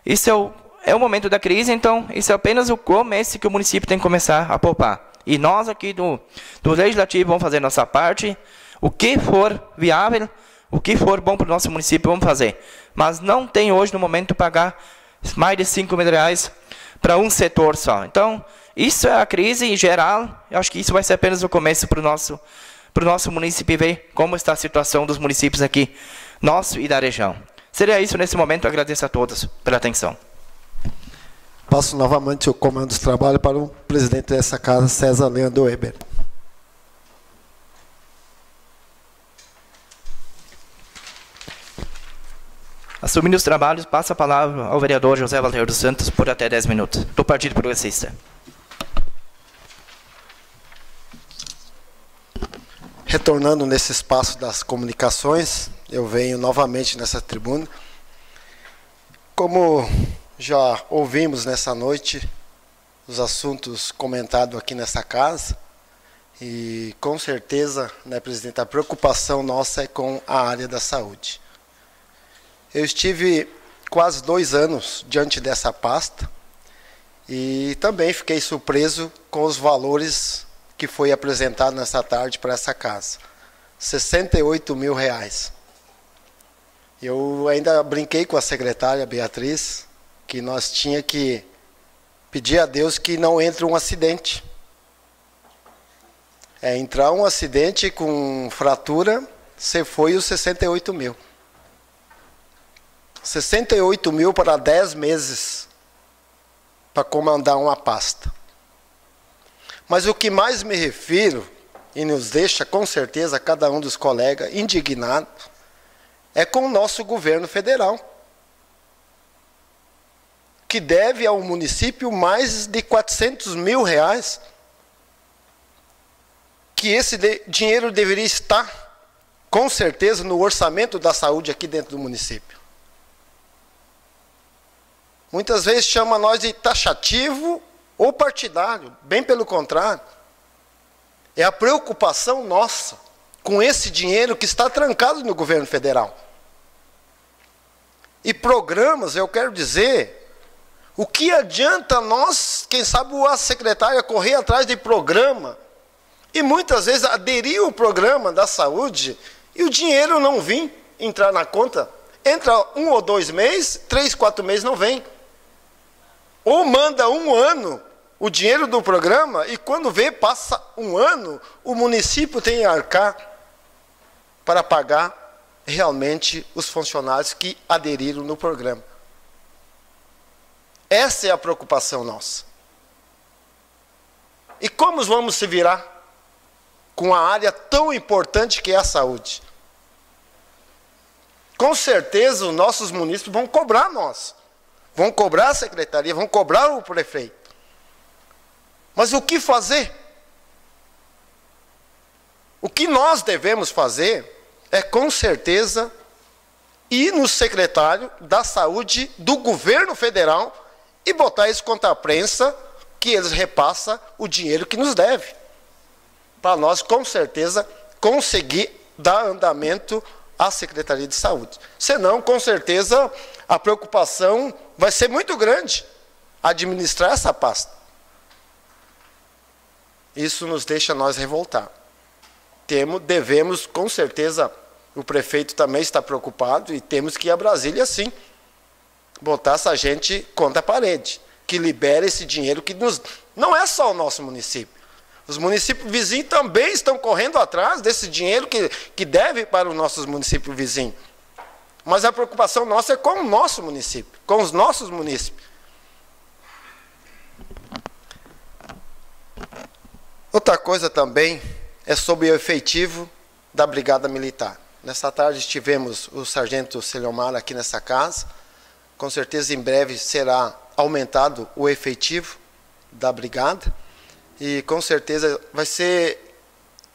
isso é o, é o momento da crise, então isso é apenas o começo que o município tem que começar a poupar. E nós aqui do, do Legislativo vamos fazer nossa parte. O que for viável, o que for bom para o nosso município, vamos fazer. Mas não tem hoje, no momento, pagar mais de 5 mil reais para um setor só. Então, isso é a crise em geral. Eu acho que isso vai ser apenas o começo para o nosso, para o nosso município ver como está a situação dos municípios aqui, nosso e da região. Seria isso nesse momento. agradeço a todos pela atenção. Passo novamente o comando dos trabalhos para o presidente dessa casa, César Leandro Weber. Assumindo os trabalhos, passa a palavra ao vereador José Valdeir dos Santos por até 10 minutos, do Partido Progressista. Retornando nesse espaço das comunicações, eu venho novamente nessa tribuna. Como já ouvimos nessa noite os assuntos comentados aqui nessa casa, E com certeza, né, presidente, a preocupação nossa é com a área da saúde. Eu estive quase dois anos diante dessa pasta e também fiquei surpreso com os valores que foi apresentado nessa tarde para essa casa. 68 mil reais. Eu ainda brinquei com a secretária Beatriz que nós tinha que pedir a Deus que não entre um acidente. É entrar um acidente com fratura, você foi os 68 mil. 68 mil para 10 meses para comandar uma pasta. Mas o que mais me refiro, e nos deixa com certeza cada um dos colegas indignado, é com o nosso governo federal que deve ao município mais de 400 mil reais, que esse dinheiro deveria estar, com certeza, no orçamento da saúde aqui dentro do município. Muitas vezes chama nós de taxativo ou partidário, bem pelo contrário. É a preocupação nossa com esse dinheiro que está trancado no governo federal. E programas, eu quero dizer, o que adianta nós, quem sabe a secretária, correr atrás de programa e muitas vezes aderir ao programa da saúde e o dinheiro não vir entrar na conta? Entra um ou dois meses, três, quatro meses não vem. Ou manda um ano o dinheiro do programa e quando vê, passa um ano, o município tem que arcar para pagar realmente os funcionários que aderiram no programa. Essa é a preocupação nossa. E como vamos se virar com a área tão importante que é a saúde? Com certeza os nossos municípios vão cobrar nós. Vão cobrar a secretaria, vão cobrar o prefeito. Mas o que fazer? O que nós devemos fazer é, com certeza, ir no secretário da saúde do governo federal e botar isso contra a prensa que eles repassam o dinheiro que nos deve. Para nós, com certeza, conseguir dar andamento à Secretaria de Saúde. Senão, com certeza, a preocupação vai ser muito grande administrar essa pasta. Isso nos deixa nós revoltar. Temos, devemos, com certeza, o prefeito também está preocupado e temos que ir a Brasília sim botar essa gente contra a parede, que libere esse dinheiro que nos. Não é só o nosso município. Os municípios vizinhos também estão correndo atrás desse dinheiro que, que deve para os nossos municípios vizinhos. Mas a preocupação nossa é com o nosso município, com os nossos municípios. Outra coisa também é sobre o efetivo da Brigada Militar. Nessa tarde tivemos o sargento Celiomar aqui nessa casa com certeza em breve será aumentado o efetivo da brigada e com certeza vai ser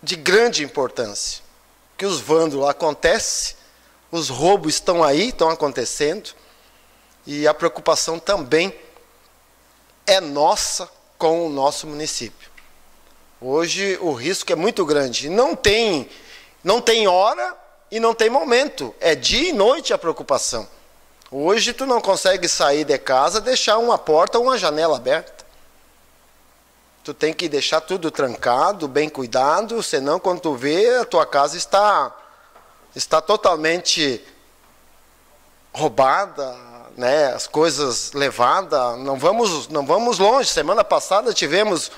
de grande importância que os vândalos acontecem, os roubos estão aí, estão acontecendo e a preocupação também é nossa com o nosso município. Hoje o risco é muito grande. Não tem, não tem hora e não tem momento. É dia e noite a preocupação. Hoje tu não consegue sair de casa deixar uma porta ou uma janela aberta. Tu tem que deixar tudo trancado, bem cuidado, senão quando tu vê, a tua casa está está totalmente roubada, né? As coisas levadas, não vamos não vamos longe. Semana passada tivemos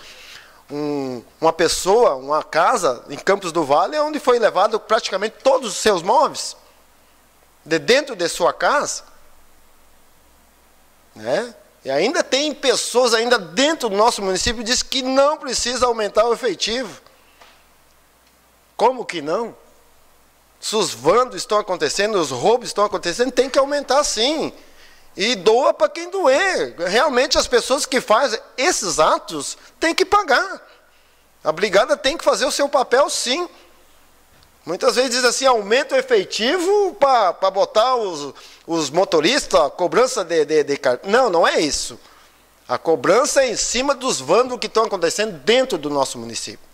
um, uma pessoa, uma casa em Campos do Vale, onde foi levado praticamente todos os seus móveis de dentro de sua casa. Né? E ainda tem pessoas ainda dentro do nosso município que diz que não precisa aumentar o efetivo. Como que não? Se os vandos estão acontecendo, os roubos estão acontecendo, tem que aumentar sim. E doa para quem doer. Realmente as pessoas que fazem esses atos têm que pagar. A brigada tem que fazer o seu papel sim. Muitas vezes diz assim, aumenta o efetivo para botar os, os motoristas, cobrança de, de, de... Não, não é isso. A cobrança é em cima dos vândalos que estão acontecendo dentro do nosso município.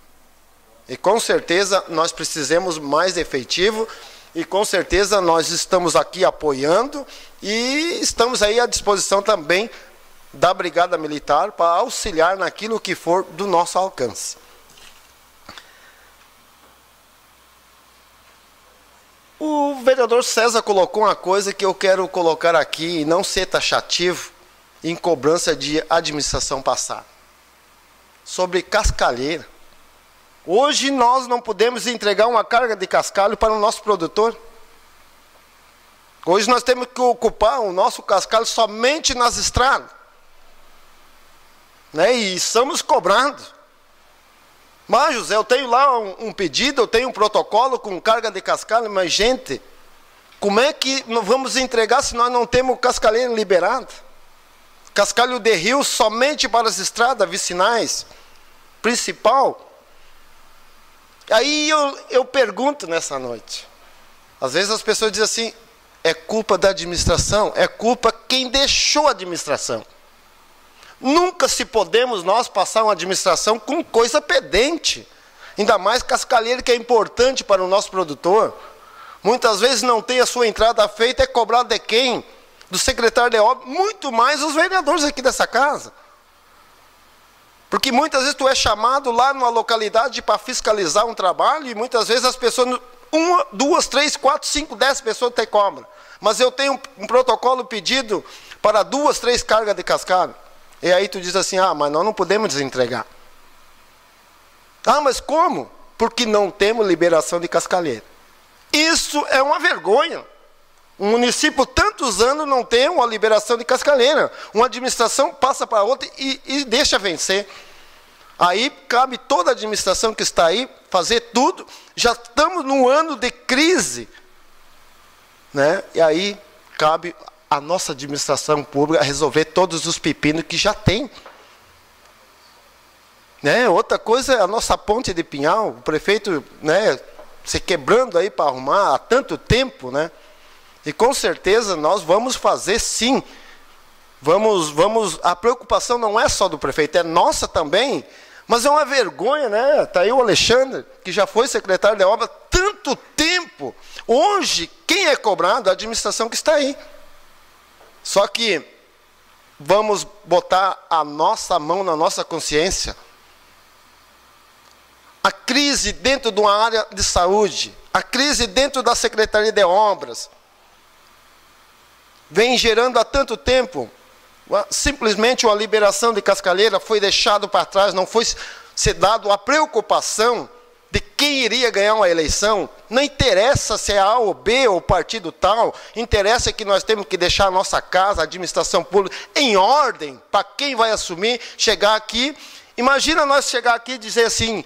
E com certeza nós precisamos mais efetivo e com certeza nós estamos aqui apoiando e estamos aí à disposição também da Brigada Militar para auxiliar naquilo que for do nosso alcance. O vereador César colocou uma coisa que eu quero colocar aqui e não ser taxativo em cobrança de administração passada. Sobre cascalheira. Hoje nós não podemos entregar uma carga de cascalho para o nosso produtor. Hoje nós temos que ocupar o nosso cascalho somente nas estradas. Né? E estamos cobrando. Mas, José, eu tenho lá um, um, pedido, eu tenho um protocolo com carga de cascalho, mas, gente, como é que nós vamos entregar se nós não temos cascalheira liberada? Cascalho de rio somente para as estradas vicinais, principal. Aí eu, eu pergunto nessa noite. Às vezes as pessoas dizem assim: é culpa da administração, é culpa quem deixou a administração. Nunca se podemos nós passar uma administração com coisa pendente. Ainda mais cascalheiro que é importante para o nosso produtor. Muitas vezes não tem a sua entrada feita, é cobrado de quem? Do secretário de obra, muito mais os vereadores aqui dessa casa. Porque muitas vezes tu é chamado lá numa localidade para fiscalizar um trabalho e muitas vezes as pessoas, uma, duas, três, quatro, cinco, dez pessoas te cobram. Mas eu tenho um, um protocolo pedido para duas, três cargas de cascalho. E aí tu diz assim: ah, mas nós não podemos desentregar. Ah, mas como? Porque não temos liberação de cascalheira. Isso é uma vergonha. Um município, tantos anos, não tem uma liberação de cascalheira. Uma administração passa para outra e, e deixa vencer. Aí cabe toda a administração que está aí fazer tudo. Já estamos num ano de crise. Né? E aí cabe a nossa administração pública resolver todos os pepinos que já tem. Né? Outra coisa é a nossa ponte de Pinhal, o prefeito né, se quebrando aí para arrumar há tanto tempo, né? E com certeza nós vamos fazer sim. Vamos, vamos. A preocupação não é só do prefeito, é nossa também. Mas é uma vergonha, né? Está aí o Alexandre, que já foi secretário de obra tanto tempo. Hoje, quem é cobrado? A administração que está aí. Só que vamos botar a nossa mão na nossa consciência. A crise dentro de uma área de saúde, a crise dentro da Secretaria de Obras, vem gerando há tanto tempo. Simplesmente uma liberação de cascalheira foi deixado para trás, não foi ser dado a preocupação de quem iria ganhar uma eleição. Não interessa se é A ou B ou partido tal, interessa que nós temos que deixar a nossa casa, a administração pública, em ordem para quem vai assumir, chegar aqui. Imagina nós chegar aqui e dizer assim: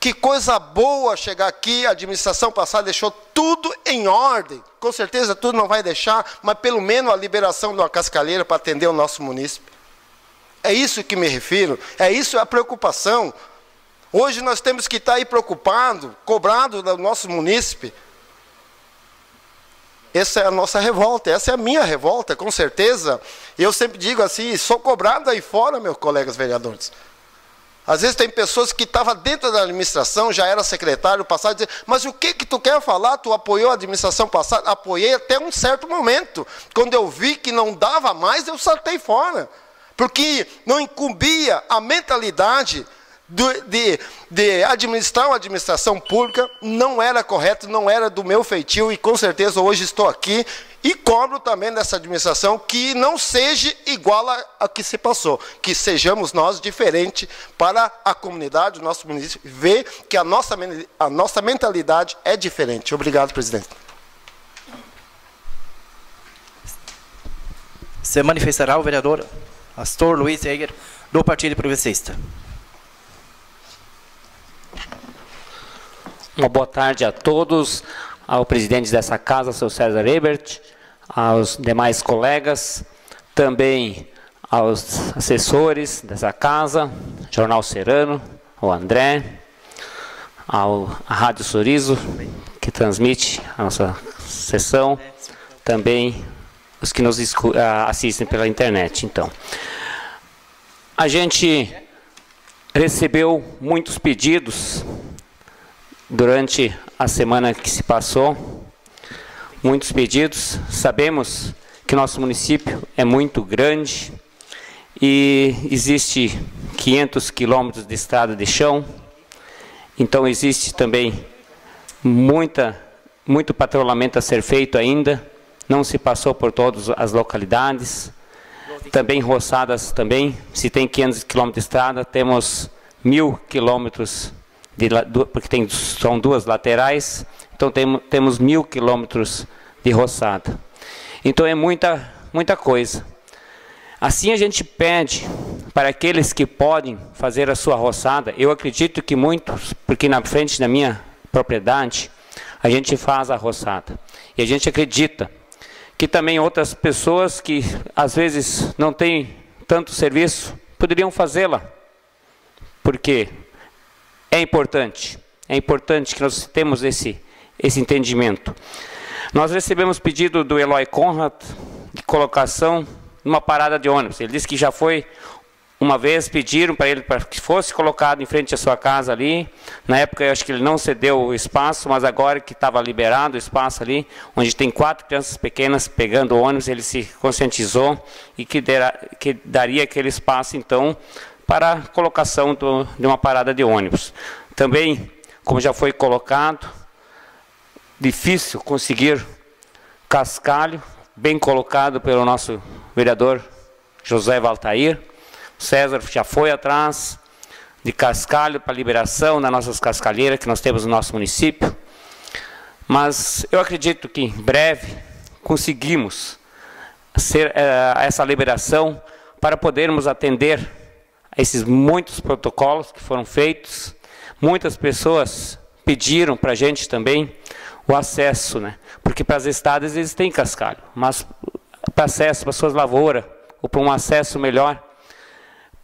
que coisa boa chegar aqui, a administração passada deixou tudo em ordem. Com certeza tudo não vai deixar, mas pelo menos a liberação de uma cascalheira para atender o nosso município. É isso que me refiro, é isso a preocupação. Hoje nós temos que estar aí preocupado, cobrado do nosso munícipe. Essa é a nossa revolta, essa é a minha revolta, com certeza. Eu sempre digo assim, sou cobrado aí fora, meus colegas vereadores. Às vezes tem pessoas que estavam dentro da administração, já era secretário passado, dizem, mas o que que tu quer falar? Tu apoiou a administração passada? Apoiei até um certo momento. Quando eu vi que não dava mais, eu saltei fora. Porque não incumbia a mentalidade de, de, de, administrar uma administração pública, não era correto, não era do meu feitio, e com certeza hoje estou aqui e cobro também dessa administração que não seja igual a, a que se passou, que sejamos nós diferentes para a comunidade, o nosso município, ver que a nossa, a nossa mentalidade é diferente. Obrigado, presidente. Se manifestará o vereador Astor Luiz Eger, do Partido Progressista. Uma boa tarde a todos, ao presidente dessa casa, seu César Ebert, aos demais colegas, também aos assessores dessa casa, Jornal Serano, o André, ao Rádio Sorriso, que transmite a nossa sessão, também os que nos assistem pela internet. Então, a gente recebeu muitos pedidos durante a semana que se passou, muitos pedidos. Sabemos que nosso município é muito grande e existe 500 quilômetros de estrada de chão, então existe também muita, muito patrulhamento a ser feito ainda, não se passou por todas as localidades, também roçadas também, se tem 500 quilômetros de estrada, temos mil quilômetros, de, porque tem, são duas laterais, então tem, temos mil quilômetros de roçada. Então é muita, muita coisa. Assim a gente pede para aqueles que podem fazer a sua roçada, eu acredito que muitos, porque na frente da minha propriedade, a gente faz a roçada. E a gente acredita que também outras pessoas que às vezes não têm tanto serviço, poderiam fazê-la. Porque é importante, é importante que nós temos esse, esse entendimento. Nós recebemos pedido do Eloy Conrad de colocação numa parada de ônibus. Ele disse que já foi uma vez, pediram para ele para que fosse colocado em frente à sua casa ali. Na época eu acho que ele não cedeu o espaço, mas agora que estava liberado o espaço ali, onde tem quatro crianças pequenas pegando ônibus, ele se conscientizou e que, dera, que daria aquele espaço então para a colocação do, de uma parada de ônibus. Também, como já foi colocado, difícil conseguir cascalho, bem colocado pelo nosso vereador José Valtair. César já foi atrás de cascalho para liberação das nossas cascalheiras que nós temos no nosso município. Mas eu acredito que em breve conseguimos ser, eh, essa liberação para podermos atender a esses muitos protocolos que foram feitos. Muitas pessoas pediram para a gente também o acesso, né? Porque para as estradas eles têm cascalho, mas para acesso para suas lavouras ou para um acesso melhor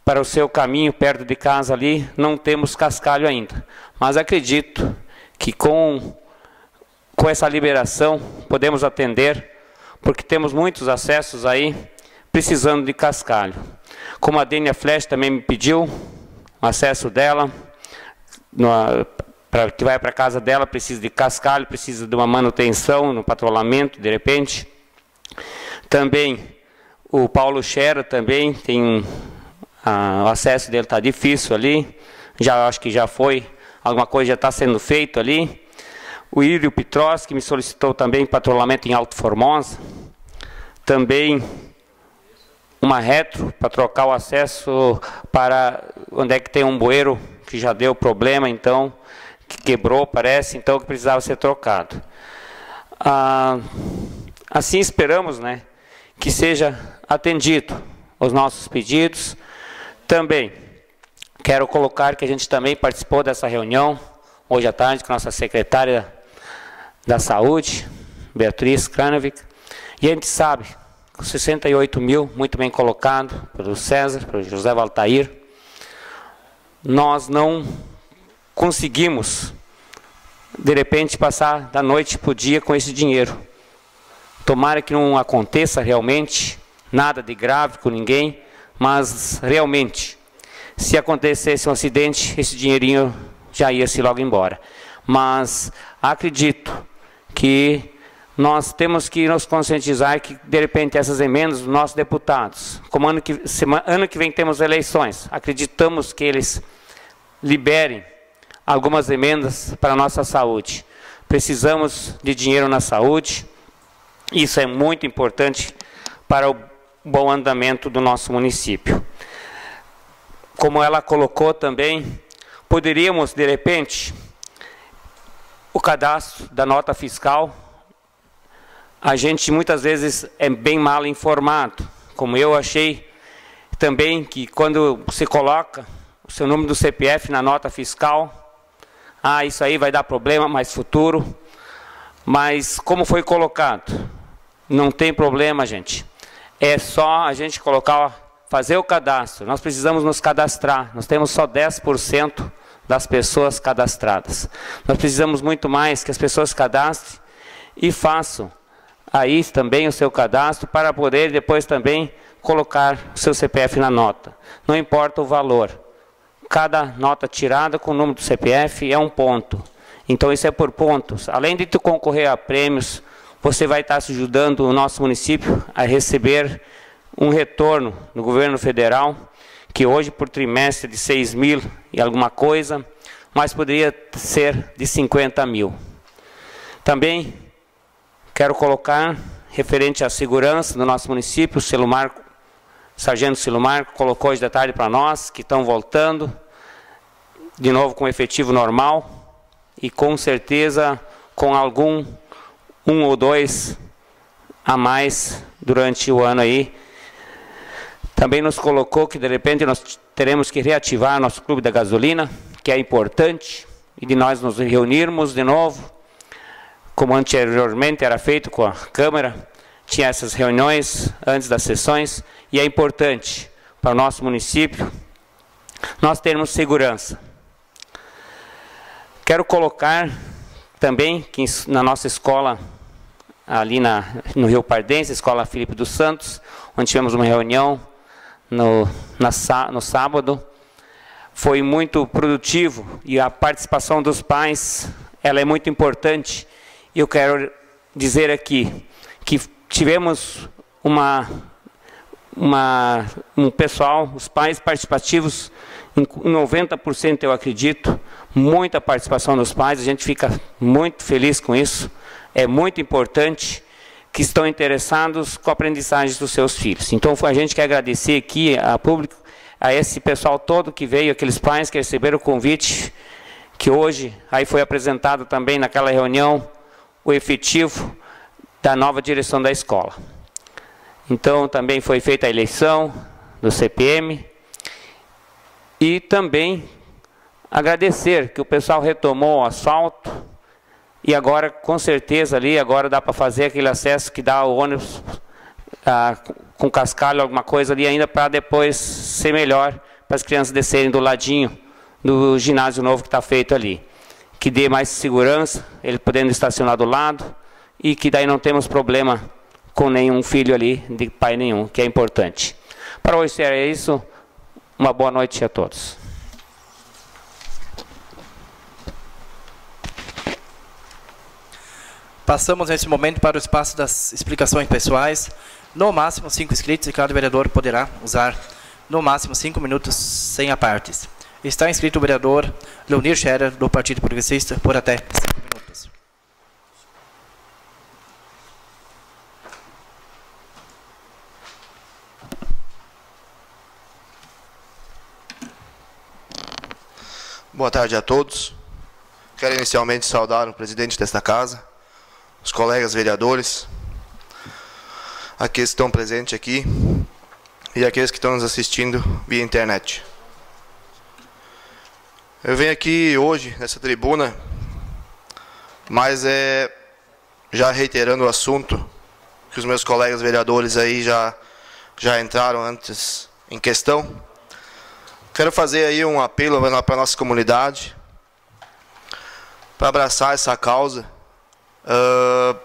para o seu caminho perto de casa ali, não temos cascalho ainda. Mas acredito que com com essa liberação podemos atender, porque temos muitos acessos aí precisando de cascalho. Como a Dênia Flash também me pediu, acesso dela, para que vai para casa dela precisa de cascalho, precisa de uma manutenção no patrulhamento, de repente. Também o Paulo Xera também tem o acesso dele está difícil ali. Já acho que já foi alguma coisa já está sendo feito ali. O Írio Petros, que me solicitou também patrulhamento em Alto Formosa. Também uma retro para trocar o acesso para onde é que tem um bueiro que já deu problema, então que quebrou, parece, então que precisava ser trocado. Ah, assim esperamos, né, que seja atendido os nossos pedidos. Também quero colocar que a gente também participou dessa reunião hoje à tarde com a nossa secretária da Saúde, Beatriz Kranovic, e a gente sabe, 68 mil, muito bem colocado pelo César, pelo José Valtair, nós não conseguimos, de repente, passar da noite para o dia com esse dinheiro. Tomara que não aconteça realmente nada de grave com ninguém, mas realmente, se acontecesse um acidente, esse dinheirinho já ia se logo embora. Mas acredito que nós temos que nos conscientizar que, de repente, essas emendas dos nossos deputados, como ano que, semana, ano que vem temos eleições, acreditamos que eles liberem algumas emendas para a nossa saúde. Precisamos de dinheiro na saúde, isso é muito importante para o bom andamento do nosso município. Como ela colocou também, poderíamos, de repente, o cadastro da nota fiscal, a gente muitas vezes é bem mal informado, como eu achei também que quando você coloca o seu número do CPF na nota fiscal, ah, isso aí vai dar problema mais futuro. Mas como foi colocado? Não tem problema, gente. É só a gente colocar, fazer o cadastro. Nós precisamos nos cadastrar. Nós temos só 10% das pessoas cadastradas. Nós precisamos muito mais que as pessoas cadastrem e façam aí também o seu cadastro para poder depois também colocar o seu CPF na nota. Não importa o valor. Cada nota tirada com o número do CPF é um ponto. Então isso é por pontos. Além de tu concorrer a prêmios, você vai estar ajudando o nosso município a receber um retorno do governo federal, que hoje por trimestre de 6 mil e alguma coisa, mas poderia ser de 50 mil. Também quero colocar, referente à segurança do nosso município, o Silumar, Sargento Silumar colocou hoje de tarde para nós, que estão voltando, de novo com efetivo normal, e com certeza com algum um ou dois a mais durante o ano aí. Também nos colocou que de repente nós teremos que reativar nosso clube da gasolina, que é importante, e de nós nos reunirmos de novo, como anteriormente era feito com a Câmara, tinha essas reuniões antes das sessões, e é importante para o nosso município nós termos segurança. Quero colocar também que na nossa escola ali na, no Rio Pardense, Escola Felipe dos Santos, onde tivemos uma reunião no, na, no sábado. Foi muito produtivo e a participação dos pais ela é muito importante. Eu quero dizer aqui que tivemos uma, uma, um pessoal, os pais participativos, em 90% eu acredito, muita participação dos pais, a gente fica muito feliz com isso é muito importante que estão interessados com a aprendizagem dos seus filhos. Então, a gente quer agradecer aqui a público, a esse pessoal todo que veio, aqueles pais que receberam o convite, que hoje aí foi apresentado também naquela reunião o efetivo da nova direção da escola. Então, também foi feita a eleição do CPM e também agradecer que o pessoal retomou o asfalto, e agora, com certeza, ali, agora dá para fazer aquele acesso que dá o ônibus ah, com cascalho, alguma coisa ali ainda, para depois ser melhor, para as crianças descerem do ladinho do ginásio novo que está feito ali. Que dê mais segurança, ele podendo estacionar do lado, e que daí não temos problema com nenhum filho ali, de pai nenhum, que é importante. Para hoje é isso. Uma boa noite a todos. Passamos nesse momento para o espaço das explicações pessoais. No máximo cinco inscritos e cada vereador poderá usar no máximo cinco minutos sem apartes. Está inscrito o vereador Leonir Scherer, do Partido Progressista, por até cinco minutos. Boa tarde a todos. Quero inicialmente saudar o presidente desta casa, os colegas vereadores, aqueles que estão presentes aqui e aqueles que estão nos assistindo via internet. Eu venho aqui hoje nessa tribuna, mas é já reiterando o assunto que os meus colegas vereadores aí já já entraram antes em questão. Quero fazer aí um apelo para a nossa comunidade para abraçar essa causa uh,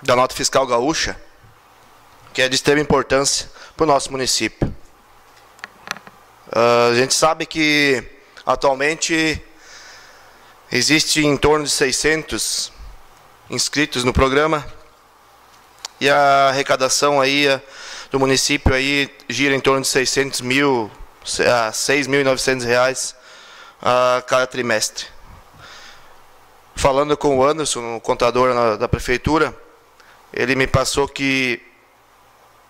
da nota fiscal gaúcha, que é de extrema importância para o nosso município. Uh, a gente sabe que atualmente existe em torno de 600 inscritos no programa. E a arrecadação aí do município aí gira em torno de 600 mil a 6.900 reais a cada trimestre. Falando com o Anderson, o contador da prefeitura, ele me passou que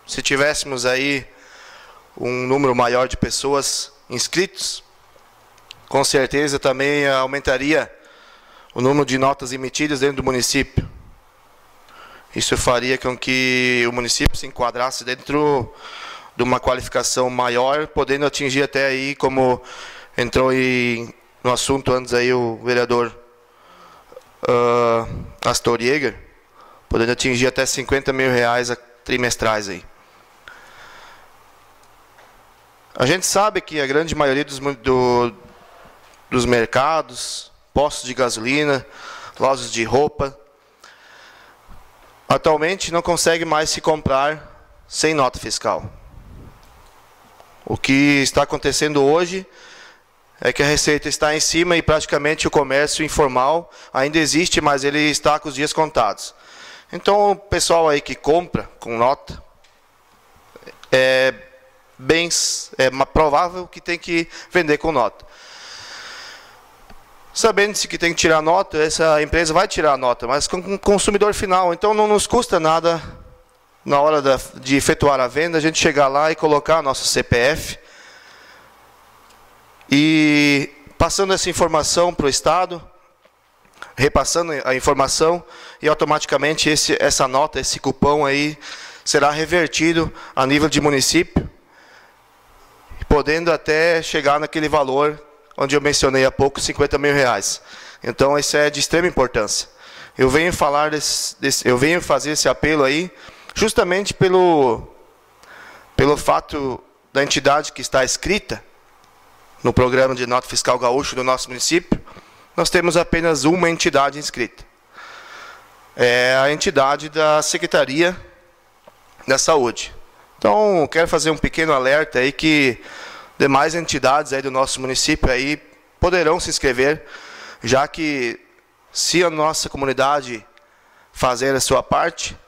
se tivéssemos aí um número maior de pessoas inscritos, com certeza também aumentaria o número de notas emitidas dentro do município. Isso faria com que o município se enquadrasse dentro de uma qualificação maior, podendo atingir até aí, como entrou no assunto antes aí o vereador uh, Astor Jäger, podendo atingir até 50 mil reais trimestrais aí. A gente sabe que a grande maioria dos, do, dos mercados, postos de gasolina, lojas de roupa, atualmente não consegue mais se comprar sem nota fiscal. O que está acontecendo hoje é que a receita está em cima e praticamente o comércio informal ainda existe, mas ele está com os dias contados. Então, o pessoal aí que compra com nota, é bem é provável que tem que vender com nota. Sabendo-se que tem que tirar nota, essa empresa vai tirar a nota, mas com o consumidor final. Então, não nos custa nada, na hora de efetuar a venda, a gente chegar lá e colocar nosso CPF, e passando essa informação para o Estado, repassando a informação e automaticamente esse, essa nota, esse cupom aí será revertido a nível de município, podendo até chegar naquele valor onde eu mencionei há pouco, 50 mil reais. Então isso é de extrema importância. Eu venho falar desse, desse, eu venho fazer esse apelo aí, justamente pelo pelo fato da entidade que está escrita no programa de nota fiscal gaúcho do nosso município, nós temos apenas uma entidade inscrita. É a entidade da Secretaria da Saúde. Então, quero fazer um pequeno alerta aí que demais entidades aí do nosso município aí poderão se inscrever, já que se a nossa comunidade fazer a sua parte,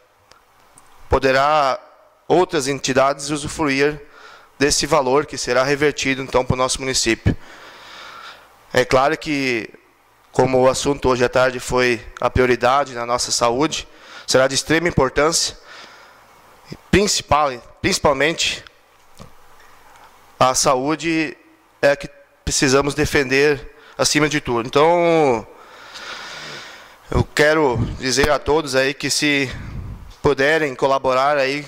poderá outras entidades usufruir desse valor que será revertido então para o nosso município. É claro que, como o assunto hoje à tarde foi a prioridade na nossa saúde, será de extrema importância, principal, principalmente a saúde é que precisamos defender acima de tudo. Então, eu quero dizer a todos aí que se puderem colaborar aí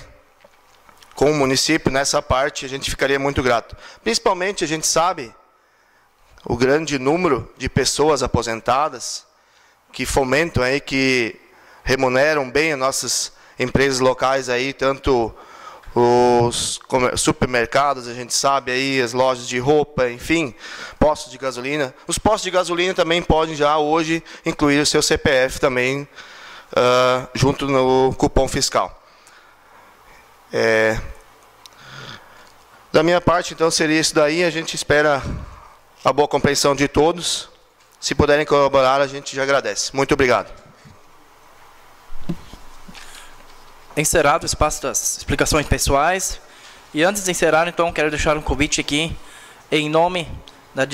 com o município nessa parte, a gente ficaria muito grato. Principalmente a gente sabe o grande número de pessoas aposentadas que fomentam aí, que remuneram bem as nossas empresas locais aí, tanto os supermercados, a gente sabe aí, as lojas de roupa, enfim, postos de gasolina. Os postos de gasolina também podem já hoje incluir o seu CPF também uh, junto no cupom fiscal. É, da minha parte, então, seria isso daí. A gente espera a boa compreensão de todos. Se puderem colaborar, a gente já agradece. Muito obrigado. Encerrado o espaço das explicações pessoais. E antes de encerrar, então, quero deixar um convite aqui, em nome da,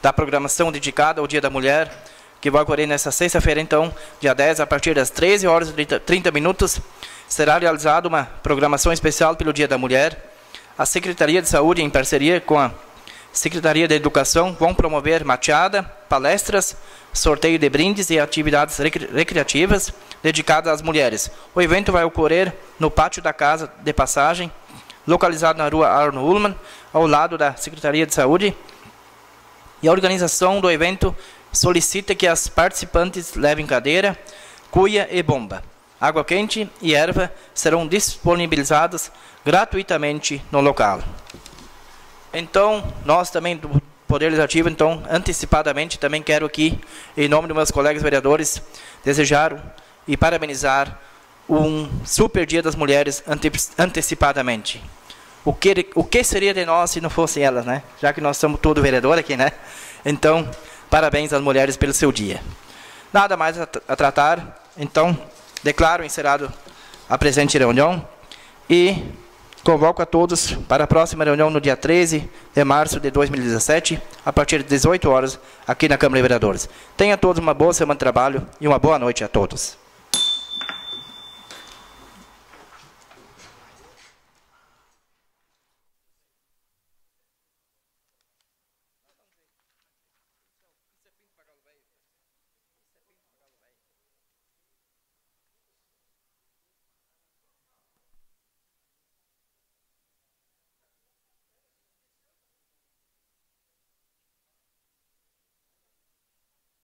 da programação dedicada ao Dia da Mulher, que vai ocorrer nesta sexta-feira, então, dia 10, a partir das 13 horas e 30, 30 minutos, será realizada uma programação especial pelo Dia da Mulher. A Secretaria de Saúde, em parceria com a Secretaria de Educação, vão promover mateada, palestras, sorteio de brindes e atividades recreativas dedicadas às mulheres. O evento vai ocorrer no pátio da Casa de Passagem, localizado na rua Arno Ullmann, ao lado da Secretaria de Saúde. E a organização do evento solicita que as participantes levem cadeira, cuia e bomba. Água quente e erva serão disponibilizadas gratuitamente no local. Então, nós também do Poder Legislativo, então, antecipadamente, também quero aqui, em nome dos meus colegas vereadores, desejar e parabenizar um super Dia das Mulheres ante antecipadamente. O que, o que seria de nós se não fossem elas, né? Já que nós somos todos vereadores aqui, né? Então, parabéns às mulheres pelo seu dia. Nada mais a, a tratar, então, Declaro encerrado a presente reunião e convoco a todos para a próxima reunião no dia 13 de março de 2017, a partir de 18 horas, aqui na Câmara de Vereadores. Tenha todos uma boa semana de trabalho e uma boa noite a todos.